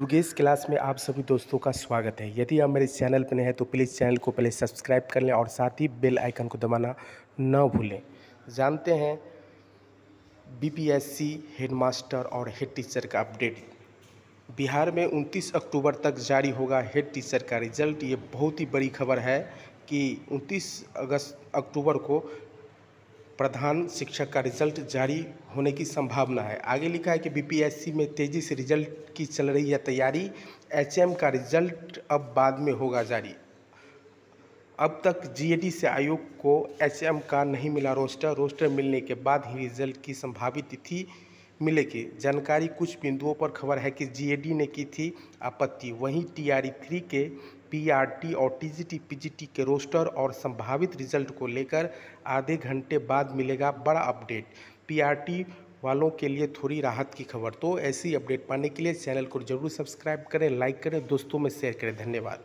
Durgesh class में आप सभी दोस्तों का स्वागत है। यदि आप मेरे चैनल पर नए हैं तो प्लीज़ चैनल को पहले सब्सक्राइब कर लें और साथ ही बेल आइकन को दबाना न भूलें। जानते हैं बीपीएससी हेडमास्टर और हेड टीचर का अपडेट। बिहार में 29 अक्टूबर तक जारी होगा हेड टीचर का रिज़ल्ट। ये बहुत ही बड़ी खबर है कि 29 अगस्त, अक्टूबर को प्रधान शिक्षक का रिज़ल्ट जारी होने की संभावना है। आगे लिखा है कि बीपीएससी में तेज़ी से रिज़ल्ट की चल रही है तैयारी। एचएम का रिज़ल्ट अब बाद में होगा जारी। अब तक जीएडी से आयोग को एचएम का नहीं मिला रोस्टर। रोस्टर मिलने के बाद ही रिज़ल्ट की संभावित तिथि मिलेगी जानकारी कुछ बिंदुओं पर खबर है कि जीएडी ने की थी आपत्ति। वहीं टीआरई थ्री के पीआरटी और टीजीटी पीजीटी के रोस्टर और संभावित रिज़ल्ट को लेकर आधे घंटे बाद मिलेगा बड़ा अपडेट। पीआरटी वालों के लिए थोड़ी राहत की खबर। तो ऐसी अपडेट पाने के लिए चैनल को ज़रूर सब्सक्राइब करें, लाइक करें, दोस्तों में शेयर करें। धन्यवाद।